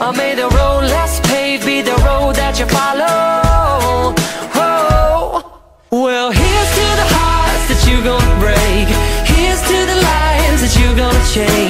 Or may the road less paved be the road that you follow. Whoa! Well, here's to the hearts that you're gonna break. Here's to the lives that you're gonna change.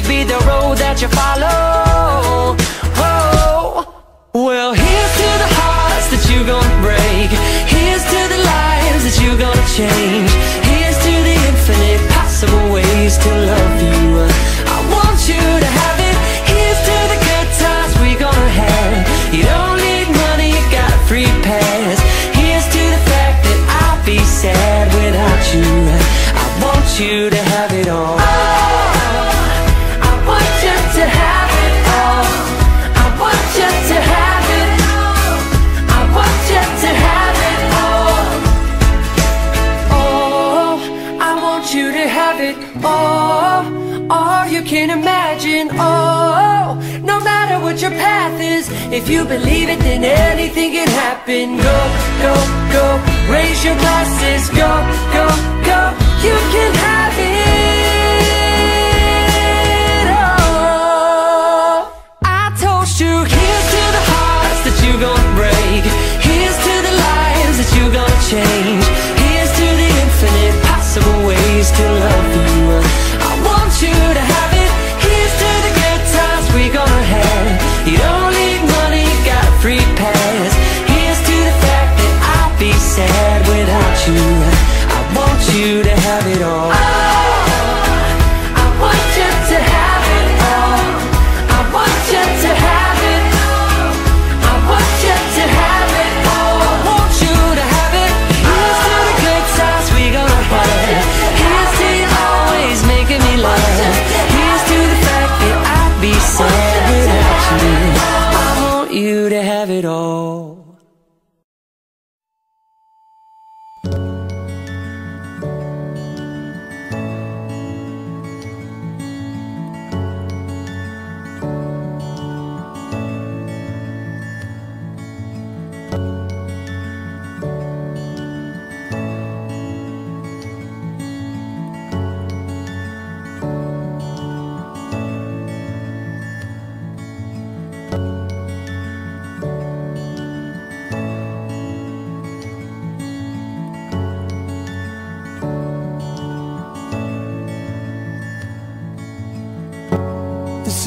paved be the road that you follow. Whoa! Well, here's to the hearts that you gonna break. Here's to the lives that you gonna change. Here's to the infinite possible ways to love you. I want you to have it. Here's to the good times we gonna have. You don't need money, you got a free pass. Here's to the fact that I'll be sad without you. I want you to have it all. All you can imagine. Oh, no matter what your path is, if you believe it, then anything can happen. Go, go, go. Raise your glasses. Go, go, it all.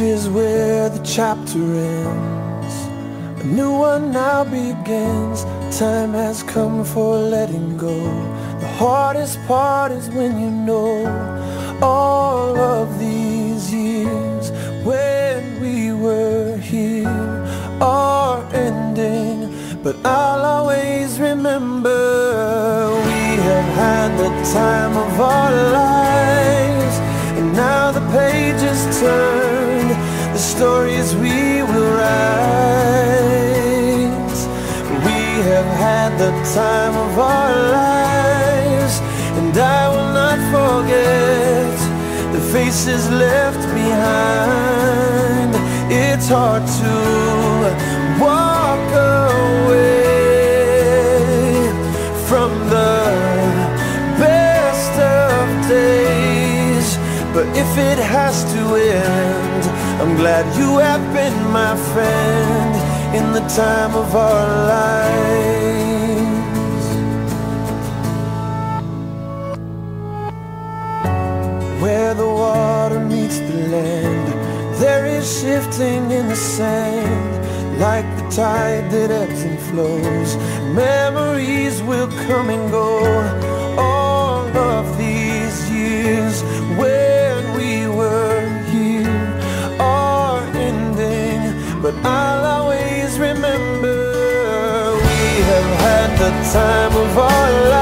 Is where the chapter ends. A new one now begins. Time has come for letting go. The hardest part is when you know all of these years when we were here are ending. But I'll stories we will write. We have had the time of our lives, and I will not forget the faces left behind. It's hard to if it has to end, I'm glad you have been my friend in the time of our lives. Where the water meets the land, there is shifting in the sand, like the tide that ebbs and flows. Memories will come and go. All of these years when time of our lives,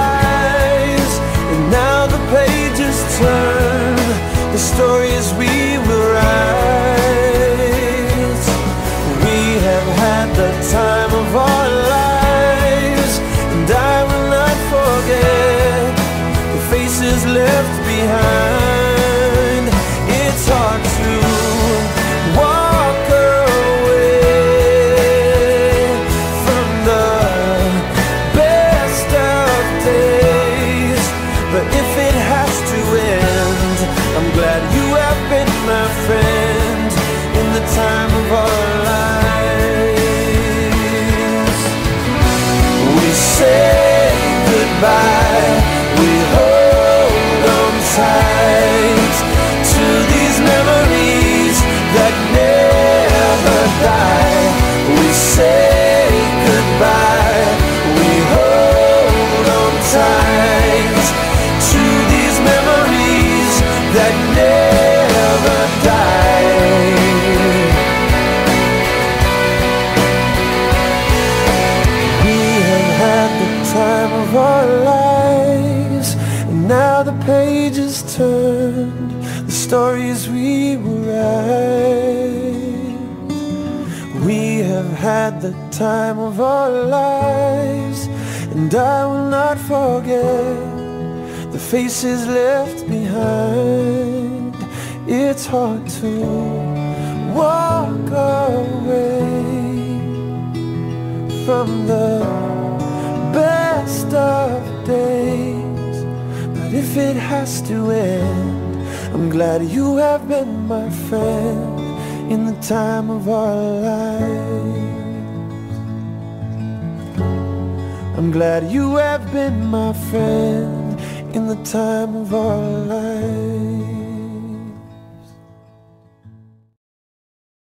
time of our lives. We say goodbye, stories we will write. We have had the time of our lives, and I will not forget the faces left behind. It's hard to walk away from the best of days. But if it has to end, I'm glad you have been my friend in the time of our lives. I'm glad you have been my friend in the time of our